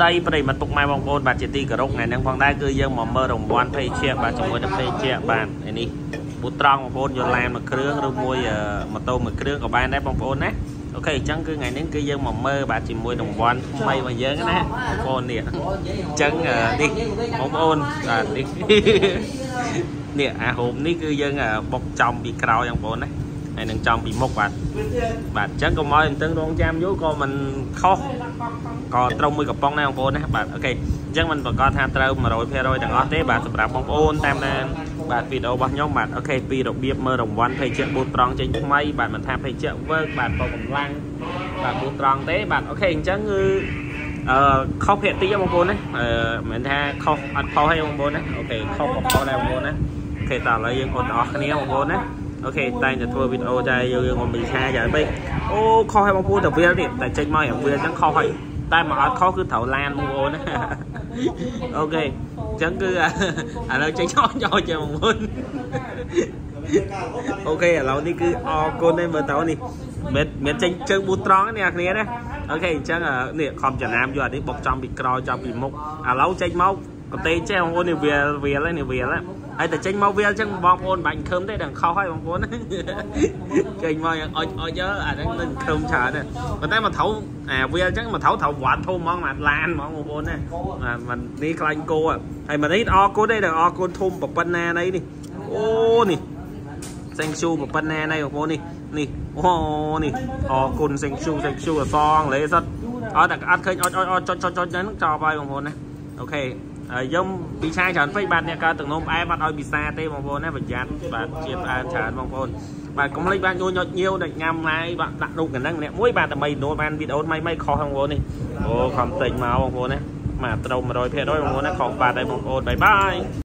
ស្ដីប្រិមត្តពុកម៉ែបងប្អូនបាទជាទីគោរពថ្ងៃនេះផងដែរគឺយើងមកមើលរង្វាន់ភេជាបាទជាមួយនឹងភេជាបាទឯនេះពូត្រង់បងប្អូនយកឡានមួយគ្រឿងឬមួយម៉ូតូមួយគ្រឿងក៏បានដែរបងប្អូនណាអូខេអញ្ចឹងគឺថ្ងៃនេះគឺយើងមកមើលបាទជាមួយរង្វាន់ថ្មីរបស់យើងណាបងប្អូននេះអញ្ចឹងនេះបងប្អូនបាទនេះនេះអាហូមនេះគឺយើងបុកចំពីក្រោយបងប្អូនណា ហើយនឹងចំពីមុខបាទបាទអញ្ចឹងកុំឲ្យអន្ទឹងរងចាំយូរក៏មិនខុសក៏ត្រូវមួយកំប៉ុងដែរបងប្អូនណាបាទអូខេអញ្ចឹងមិនប្រកាសថាត្រូវ100%ទាំងអស់ទេបាទសម្រាប់បងប្អូនតាមដានបាទវីដេអូរបស់ខ្ញុំបាទអូខេពីរបៀបមើលរង្វាន់ភេជ្ជៈប៊ូត្រង់ចេញថ្មីបាទមិនថាភេជ្ជៈ work បាទបោកកម្លាំងបាទប៊ូត្រង់ទេបាទអូខេអញ្ចឹងគឺអឺខុសភាគទីបងប្អូនណាអឺមិនថាខុសអត់ខុសទេបងប្អូនណាអូខេខុសក៏ខុសដែរបងប្អូនណាអូខេតើឥឡូវយើងអត់ទាំងអស់គ្នាបងប្អូនណា អូខេតែងតែធ្វើវីដេអូតែយើងយើងមិនឆាយ៉ាងម៉េចអូខុសឲ្យបងប្អូនតែវានេះតែចេញមកយ៉ាងវាអញ្ចឹងខុសហើយតែមកអត់ខុសគឺត្រូវឡានបងប្អូនណាអូខេអញ្ចឹងគឺឥឡូវចេញចោលចោលចេះបងប្អូនអូខេឥឡូវនេះគឺអរគុណទេមើលតើនេះមិនមិនចេញជើងប៊ូត្រង់នេះអ្នកគ្នាណាអូខេអញ្ចឹងនេះខំចំណាំយកអានេះបុកចំពីក្រោយចំពីមុខឥឡូវចេញមកកន្ទេចេះបងប្អូននេះវាវាហើយនេះវាហើយ ហើយតែចេញមកវាអញ្ចឹងបងប្អូនបាញ់ខឹមទេដល់ខុសហើយបងប្អូនចេញមកយ៉ាងអុចអុចអាហ្នឹងនឹងខឹមច្រើនទេប៉ុន្តែមកត្រូវអាវាអញ្ចឹងមកត្រូវត្រូវវត្តធំហ្មងមកឡានហ្មងបងប្អូនណាមិននេះខ្លាញ់គោហើយមកនេះអរគុណទេដល់អរគុណធំប៉ុណ្ណាណៃនេះអូនេះសេងស៊ូប៉ុណ្ណាណៃបងប្អូននេះនេះអូនេះអរគុណសេងស៊ូសេងស៊ូអសងលេសិតអត់តែអត់ឃើញអុចអុចចុចចុចចុចហ្នឹងចោលហើយបងប្អូនណាអូខេហើ យខ្ញុំពីឆាច្រើនពេកបាទអ្នកកើតទឹកនោមផ្អែមអត់ឲ្យពិសាទេបងប្អូនណាប្រយ័ត្នបាទជាផ្អែមច្រើនបងប្អូនបាទកុំភ្លេចបាទញញញៀវដាក់ញ៉ាំឡាយបាទដាក់រូបកណ្ដឹងម្នាក់មួយបាទដើម្បីណូតបានវីដេអូថ្មីថ្មីខុសបងប្អូននេះអូខំតិចមកបងប្អូនណាបាទត្រូវ100%បងប្អូនណាខុសបាទហើយបងប្អូនបាយបាយ